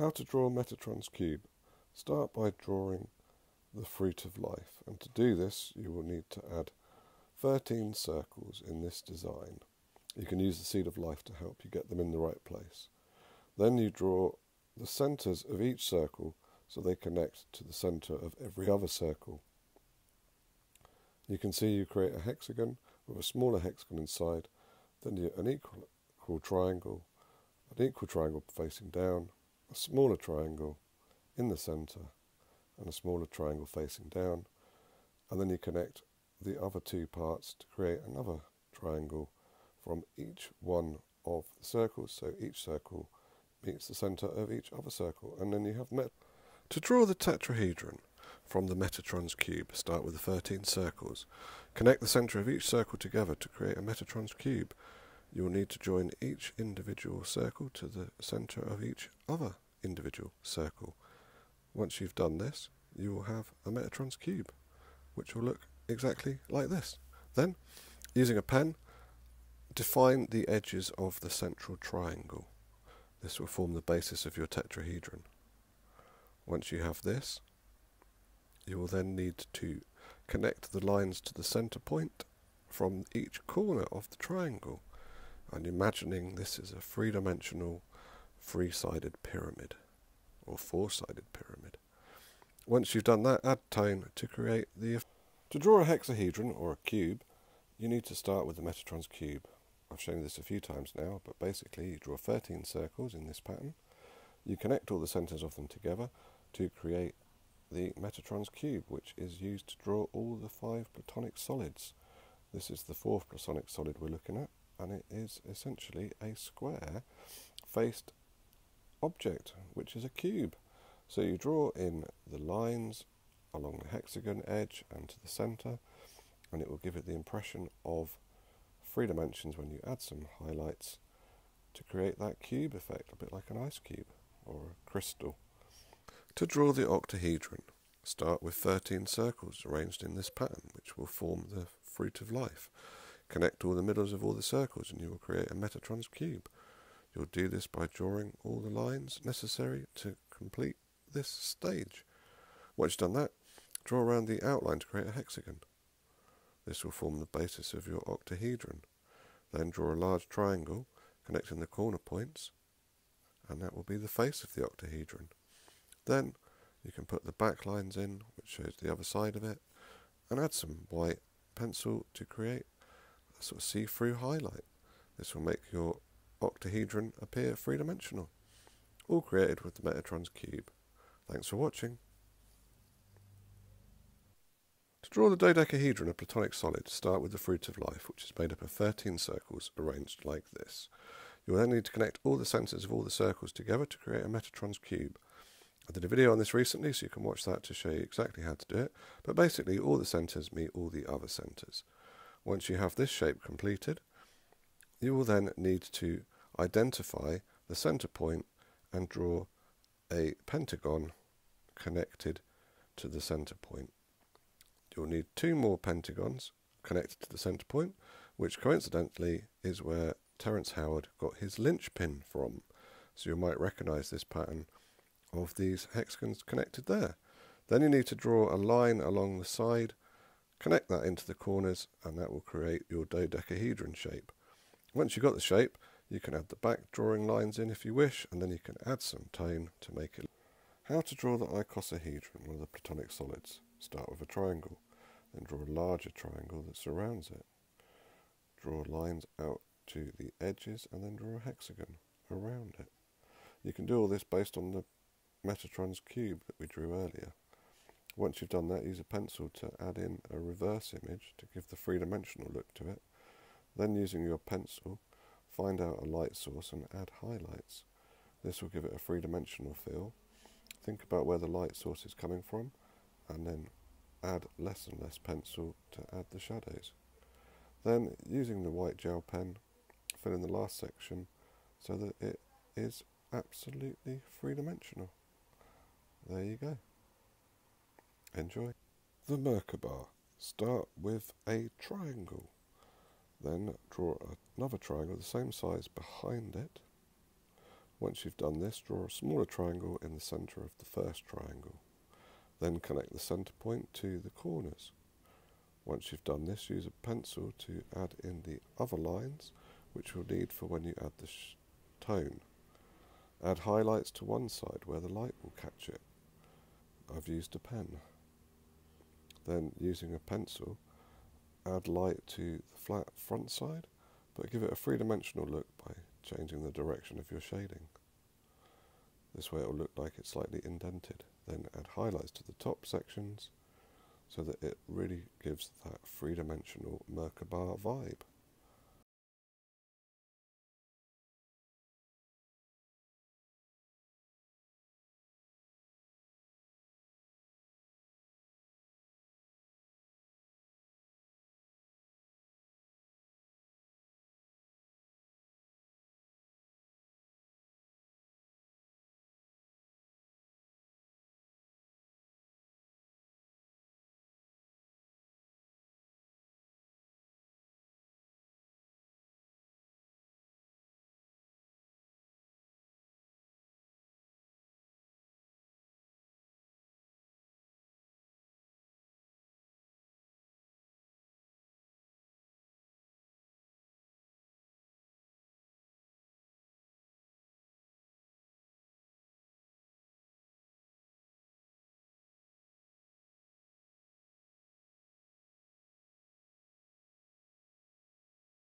How to draw Metatron's cube. Start by drawing the fruit of life and to do this you will need to add 13 circles in this design. You can use the seed of life to help you get them in the right place. Then you draw the centres of each circle so they connect to the centre of every other circle. You can see you create a hexagon with a smaller hexagon inside, then an equal, equal triangle, an equal triangle facing down, a smaller triangle in the centre, and a smaller triangle facing down, and then you connect the other two parts to create another triangle from each one of the circles. So each circle meets the centre of each other circle, and then you have met. To draw the tetrahedron from the Metatron's cube, start with the 13 circles. Connect the centre of each circle together to create a Metatron's cube. You will need to join each individual circle to the centre of each other individual circle. Once you've done this, you will have a Metatron's cube, which will look exactly like this. Then, using a pen, define the edges of the central triangle. This will form the basis of your tetrahedron. Once you have this, you will then need to connect the lines to the centre point from each corner of the triangle. And imagining this is a three-dimensional, three-sided pyramid, or four-sided pyramid. Once you've done that, add tone to create the... To draw a hexahedron, or a cube, you need to start with the Metatron's cube. I've shown you this a few times now, but basically you draw 13 circles in this pattern. You connect all the centres of them together to create the Metatron's cube, which is used to draw all the five platonic solids. This is the fourth platonic solid we're looking at, and it is essentially a square faced object, which is a cube. So you draw in the lines along the hexagon edge and to the centre, and it will give it the impression of three dimensions when you add some highlights to create that cube effect, a bit like an ice cube or a crystal. To draw the octahedron, start with 13 circles arranged in this pattern, which will form the fruit of life. Connect all the middles of all the circles and you will create a Metatron's cube. You'll do this by drawing all the lines necessary to complete this stage. Once you've done that, draw around the outline to create a hexagon. This will form the basis of your octahedron. Then draw a large triangle connecting the corner points, and that will be the face of the octahedron. Then you can put the back lines in, which shows the other side of it, and add some white pencil to create a sort of see-through highlight. This will make your octahedron appear three-dimensional. All created with the Metatron's cube. Thanks for watching. To draw the dodecahedron a platonic solid, start with the fruit of life, which is made up of 13 circles arranged like this. You will then need to connect all the centres of all the circles together to create a Metatron's cube. I did a video on this recently, so you can watch that to show you exactly how to do it, but basically all the centres meet all the other centres. Once you have this shape completed, you will then need to identify the centre point and draw a pentagon connected to the centre point. You'll need two more pentagons connected to the centre point, which coincidentally is where Terence Howard got his linchpin from. So you might recognise this pattern of these hexagons connected there. Then you need to draw a line along the side, connect that into the corners, and that will create your dodecahedron shape. Once you've got the shape, you can add the back drawing lines in if you wish, and then you can add some tone to make it. How to draw the icosahedron, one of the platonic solids. Start with a triangle, then draw a larger triangle that surrounds it. Draw lines out to the edges, and then draw a hexagon around it. You can do all this based on the Metatron's cube that we drew earlier. Once you've done that, use a pencil to add in a reverse image to give the three-dimensional look to it. Then using your pencil, find out a light source and add highlights. This will give it a three-dimensional feel. Think about where the light source is coming from and then add less and less pencil to add the shadows. Then using the white gel pen, fill in the last section so that it is absolutely three-dimensional. There you go. Enjoy. The Merkaba. Start with a triangle. Then draw another triangle the same size behind it. Once you've done this, draw a smaller triangle in the centre of the first triangle. Then connect the centre point to the corners. Once you've done this, use a pencil to add in the other lines, which you'll need for when you add the tone. Add highlights to one side where the light will catch it. I've used a pen. Then, using a pencil, add light to the flat front side, but give it a three-dimensional look by changing the direction of your shading. This way it will look like it's slightly indented. Then add highlights to the top sections so that it really gives that three-dimensional Merkaba vibe.